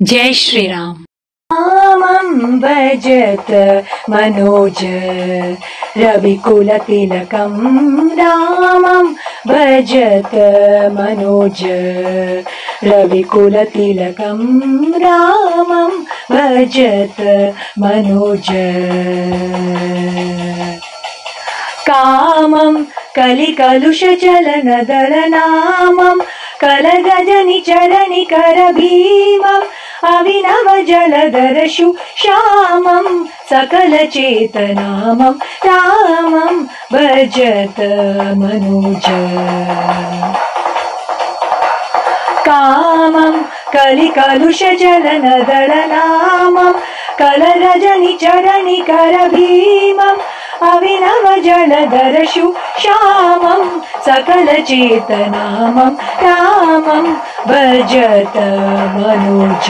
जय श्रीराम। रामं भजत मनोज रविकुलतिलकं रामं भजत मनोज रविकुलतिलकं रामं भजत मनोज। कामं कलिकलुषचलनदलनामं कलगजनिचलनि जलधरशु श्यामं सकलचेतनामं रामं भजत मनोज। कामं कलिकलुषजलनदलनामं कलरजनिचरणिकरभीमम् जलधरशु श्यामं सकलचेतनामं रामं भजत मनोज।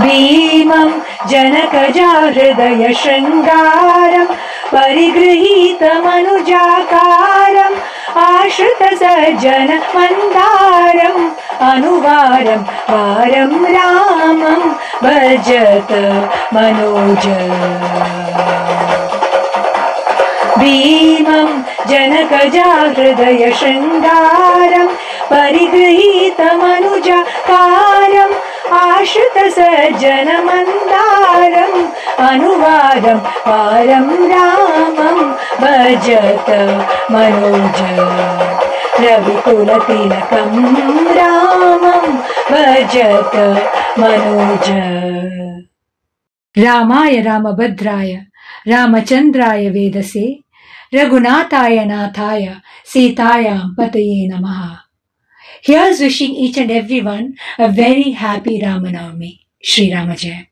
भीमं जनकजा हृदय शृङ्गारं परिगृहीतमनुजाकारम् आश्रित सज्जन मन्दारम् अनुवारं वारं रामं भजत मनोज। भीमं जनकजा हृदय शृङ्गारं परिगृहीतमनुजाकारम् आश्रित सज्जनमन्दारम् अनुवारं वारं रामं भजत मनोज। रविकुलतिलकं रामं जत मनोज। रामाय रामभद्राय रामचन्द्राय वेदसे, रघुनाथाय नाथाय, सीतायां पतये नमः। Here's wishing each and everyone a very happy Ramnavami Shri Ram जय